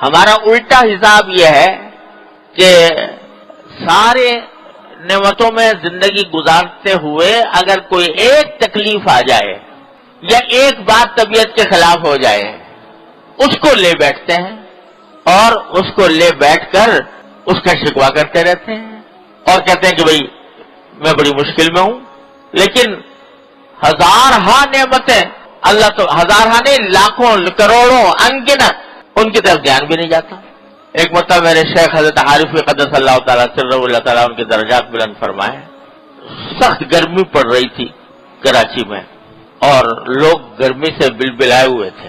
हमारा उल्टा हिसाब यह है कि सारे नेमतों में ज़िंदगी गुजारते हुए अगर कोई एक तकलीफ़ आ जाए या एक बात तबीयत के खिलाफ हो जाए, उसको ले बैठते हैं और उसको ले बैठकर उसका शिकवा करते रहते हैं और कहते हैं कि भाई, मैं बड़ी मुश्किल में हूँ। लेकिन हज़ार हा नेमतें, अल्लाह तो हज़ार हा नहीं, लाखों, करोड़ों, अनगिनत उनकी तरफ़ ध्यान भी नहीं जाता। एक मतलब मेरे शेख हज़रत आरिफ कदस अल्लाह तला तला उनके दर्जात बुलंद फरमाए, सख्त गर्मी पड़ रही थी कराची में और लोग गर्मी से बिलबिलाए हुए थे।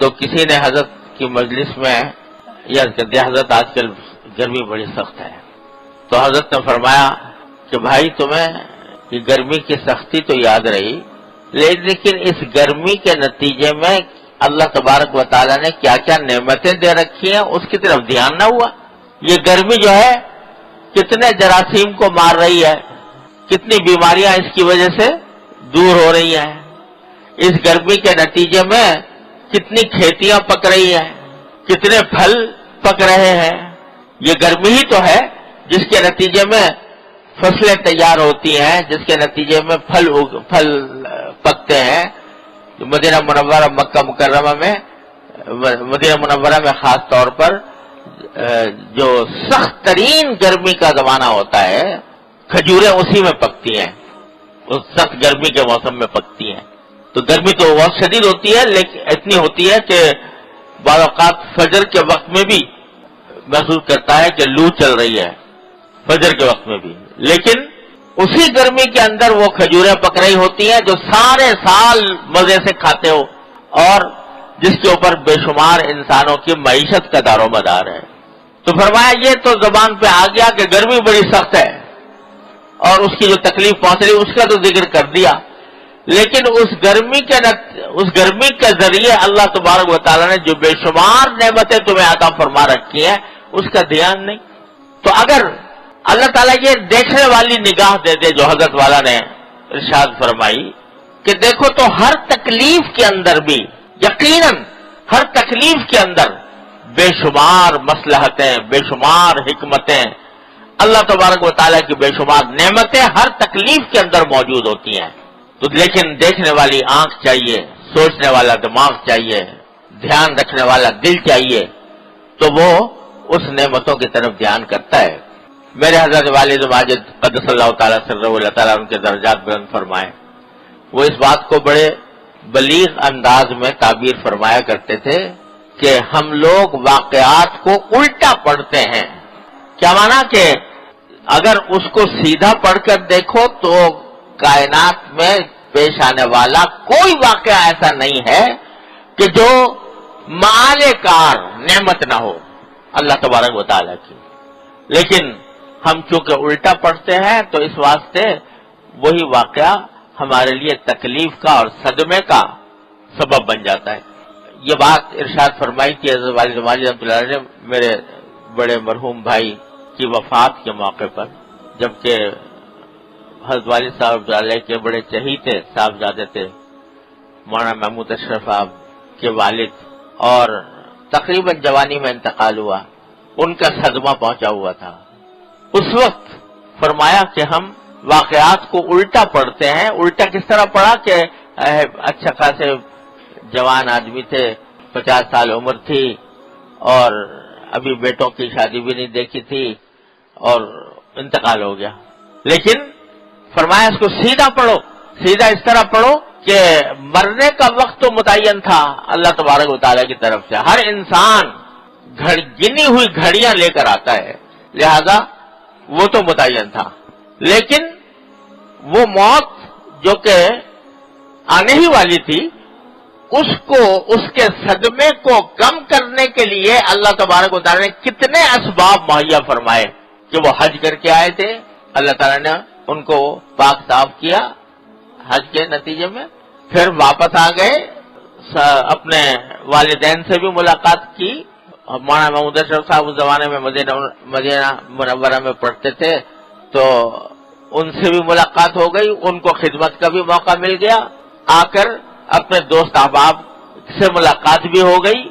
तो किसी ने हज़रत की मजलिस में या कहते हज़रत, आजकल गर्मी बड़ी सख्त है। तो हज़रत ने फरमाया कि, भाई, तुम्हें गर्मी की सख्ती तो याद रही, लेकिन इस गर्मी के नतीजे में अल्लाह तबारक वाली ने क्या क्या नेमतें दे रखी हैं, उसकी तरफ़ ध्यान न हुआ। ये गर्मी जो है, कितने जरासीम को मार रही है, कितनी बीमारियाँ इसकी वजह से दूर हो रही हैं। इस गर्मी के नतीजे में कितनी खेतियाँ पक रही हैं, कितने फल पक रहे हैं। ये गर्मी ही तो है, जिसके नतीजे में फ़सलें तैयार होती हैं, जिसके नतीजे में फल फल पकते हैं। मदीना मुनवरा मक्का मुकर्रमा में मदीना मुनवरा में खास तौर पर जो सख्त तरीन गर्मी का जमाना होता है, खजूरें उसी में पकती हैं। उस सख्त गर्मी के मौसम में पकती हैं। तो गर्मी तो बहुत शदीद होती है, लेकिन इतनी होती है कि बाज़ात फजर के वक्त में भी महसूस करता है कि लू चल रही है, फजर के वक्त में भी। लेकिन उसी गर्मी के अंदर वो खजूरें पक रही होती हैं जो सारे साल मज़े से खाते हो और जिसके ऊपर बेशुमार इंसानों की मीशत का दारो मदार है। तो फरमाया ये तो जबान पे आ गया कि गर्मी बड़ी सख्त है और उसकी जो तकलीफ़ पहुँच रही उसका तो ज़िक्र कर दिया। लेकिन उस गर्मी के नत, उस गर्मी के ज़रिए अल्लाह तबारक वाली ने जो बेशुमार नेमतें तुम्हें आता फरमा रखी हैं उसका ध्यान नहीं। तो अगर अल्लाह ताला ये देखने वाली निगाह दे दे जो हज़रत वाला ने इरशाद फरमाई कि देखो तो हर तकलीफ़ के अंदर भी, यकीनन हर तकलीफ़ के अंदर बेशुमार मसलहतें, बेशुमार हिकमतें, अल्लाह तबारक वाली की बेशुमार नेमतें हर तकलीफ़ के अंदर मौजूद होती हैं। तो लेकिन देखने वाली आँख चाहिए, सोचने वाला दिमाग चाहिए, ध्यान रखने वाला दिल चाहिए तो वो उस नेमतों की तरफ़ ध्यान करता है। मेरे हज़रत वालिद माजिद तला उनके दर्जात बुलंद फरमाए। वो इस बात को बड़े बलीग अंदाज में ताबीर फरमाया करते थे कि हम लोग वाकयात को उल्टा पढ़ते हैं। क्या माना कि अगर उसको सीधा पढ़कर देखो तो कायनात में पेश आने वाला कोई वाक्य ऐसा नहीं है कि जो मालेकार नेमत ना हो, अल्लाह तबारक वाली की। लेकिन हम चूँकि उल्टा पढ़ते हैं तो इस वास्ते वही वाकया हमारे लिए तकलीफ़ का और सदमे का सबब बन जाता है। ये बात इरशाद फरमाई थी ने मेरे बड़े मरहूम भाई की वफात के मौके पर, जबकि हज़रत वालिद साहब के बड़े चहीते साहबजादे थे, मौलाना महमूद अशरफ साहब के वालिद, और तकरीबन जवानी में इंतकाल हुआ, उनका सदमा पहुँचा हुआ था। उस वक्त फरमाया कि हम वाकयात को उल्टा पढ़ते हैं। उल्टा किस तरह पढ़ा कि अच्छा खासे जवान आदमी थे, पचास साल उम्र थी और अभी बेटों की शादी भी नहीं देखी थी और इंतकाल हो गया। लेकिन फरमाया इसको सीधा पढ़ो। सीधा इस तरह पढ़ो कि मरने का वक्त तो मुतन था अल्लाह तबारक वाली की तरफ़ से। हर इंसान घड़, गिनी हुई घड़ियाँ लेकर आता है। लिहाजा वो तो मुतन था। लेकिन वो मौत जो कि आने ही वाली थी, उसको, उसके सदमे को कम करने के लिए अल्लाह तबारक उतार ने कितने असबाब मुहैया फरमाए कि वो हज करके आए थे। अल्लाह ताला ने उनको पाक साफ़ किया हज के नतीजे में, फिर वापस आ गए। अपने वालदेन से भी मुलाकात की। मौलाना महमूद अशरफ साहब उस जमाने में मदीना मुनवरा में पढ़ते थे तो उनसे भी मुलाकात हो गई, उनको खिदमत का भी मौका मिल गया। आकर अपने दोस्त अहबाब से मुलाकात भी हो गई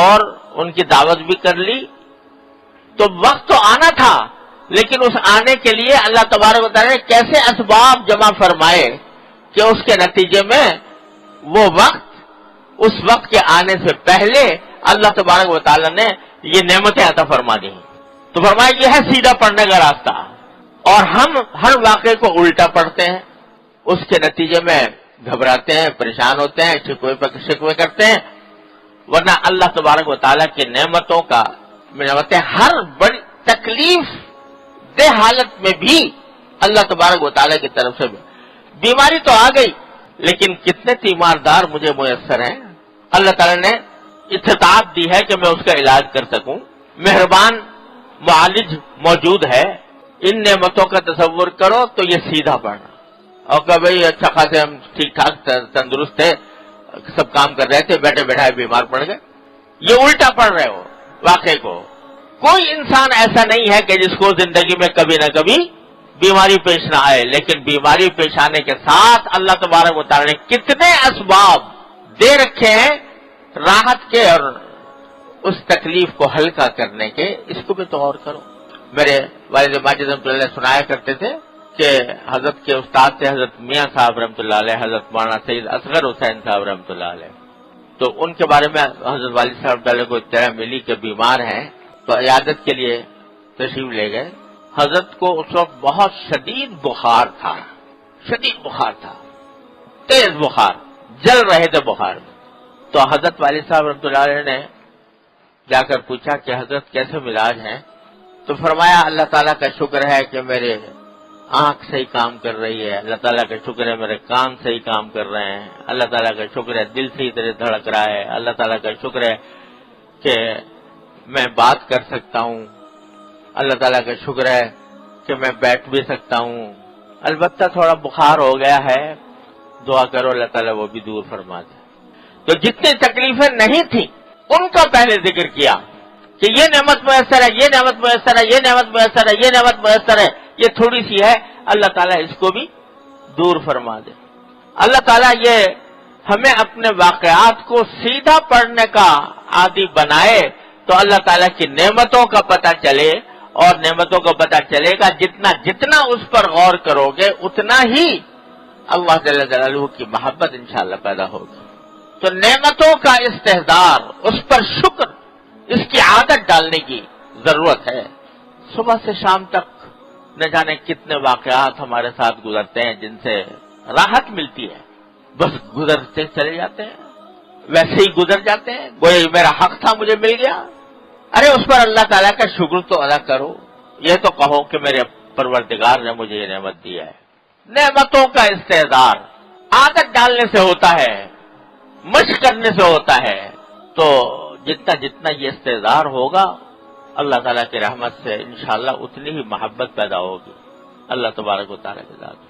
और उनकी दावत भी कर ली। तो वक्त तो आना था, लेकिन उस आने के लिए अल्लाह तबारक बता रहे कैसे असबाब जमा फरमाए कि उसके नतीजे में वो वक्त, उस वक्त के आने से पहले अल्लाह तबारक वाली ने ये नेमतें अता फरमा दी। तो फरमाया, यह है सीधा पढ़ने का रास्ता। और हम हर वाक़े को उल्टा पढ़ते हैं। उसके नतीजे में घबराते हैं, परेशान होते हैं, शिकवे पर शिकवे करते हैं। वरना अल्लाह तबारक वाली की नेमतों का, नेमतें हर बड़ी तकलीफ़ दे हालत में भी अल्लाह तबारक वाली की तरफ़ से बीमारी तो आ गई, लेकिन कितने तीमारदार मुझे मुयसर हैं। अल्लाह ताला ने इतताब दी है कि मैं उसका इलाज कर सकूँ। मेहरबान मालिज मौजूद है। इन नेमतों का तस्वुर करो तो ये सीधा पढ़ना। और कह, भाई अच्छा खासे हम ठीक ठाक तंदुरुस्त थे, सब काम कर रहे थे बैठे बैठाए बीमार पड़ गए। ये उल्टा पढ़ रहे हो, वाकई को। कोई इंसान ऐसा नहीं है कि जिसको ज़िंदगी में कभी न कभी बीमारी पेश ना आए, लेकिन बीमारी पेश आने के साथ अल्लाह तबारक ने कितने असबाब दे रखे हैं राहत के और उस तकलीफ़ को हल्का करने के, इसको भी तो और करो। मेरे वालिद माजिद सुनाया करते थे कि हज़रत के उस्ताद थे हज़रत मियाँ साहब रमतुल्ला हज़रत मौलाना सईद असगर हुसैन साहब रमतुल्ला तो उनके बारे में हज़रत वालिद साहब को इतना मिली कि बीमार हैं तो इयादत के लिए तशरीफ़ ले गए। हज़रत को उस वक्त बहुत शदीद बुखार था, शदीद बुखार था, तेज बुखार, जल रहे थे बुखार में। तो हज़रत वालिद साहब रमतुल्ला ने जाकर पूछा कि हज़रत, कैसे मिलाज हैं? तो फरमाया, अल्लाह ताला का शुक्र है कि मेरे आँख सही काम कर रही है। अल्लाह ताला का शुक्र है, मेरे कान सही काम कर रहे हैं। अल्लाह ताला का शुक्र है, दिल सही तरह धड़क रहा है। अल्लाह ताला का शुक्र है कि मैं बात कर सकता हूँ। अल्लाह ताला का शुक्र है कि मैं बैठ भी सकता हूँ। अलबत्ता थोड़ा बुखार हो गया है। दुआ करो, अल्लाह ताला वो भी दूर फरमा दे। तो जितनी तकलीफें नहीं थी, उनका पहले ज़िक्र किया कि ये नेमत मैसर है, ये नेमत मैसर है, ये नेमत मैसर है, ये नेमत मैसर है। ये थोड़ी सी है, अल्लाह ताला इसको भी दूर फरमा दे। अल्लाह ताला ये हमें अपने वाकयात को सीधा पढ़ने का आदि बनाए तो अल्लाह ताला की नेमतों का पता चले, और नेमतों का पता चलेगा, जितना जितना उस पर गौर करोगे, उतना ही अल्लाह जल्लू की मोहब्बत इंशाला पैदा होगी। तो नेमतों का इस्तेदार उस पर शुक्र, इसकी आदत डालने की ज़रूरत है। सुबह से शाम तक, न जाने कितने वाकयात हमारे साथ गुजरते हैं जिनसे राहत मिलती है। बस गुजरते चले जाते हैं, वैसे ही गुजर जाते हैं। कोई मेरा हक था, मुझे मिल गया। अरे, उस पर अल्लाह ताला का शुक्र तो अदा करो। ये तो कहो कि मेरे परवरदिगार ने मुझे ये नेमत दिया है। नेमतों का इस्तेदार आदत डालने से होता है। मश्क करने से होता है तो जितना जितना ये इस्तेदार होगा, अल्लाह ताला की रहमत से इंशाला उतनी ही मोहब्बत पैदा होगी। अल्लाह तबारक वाली के साथ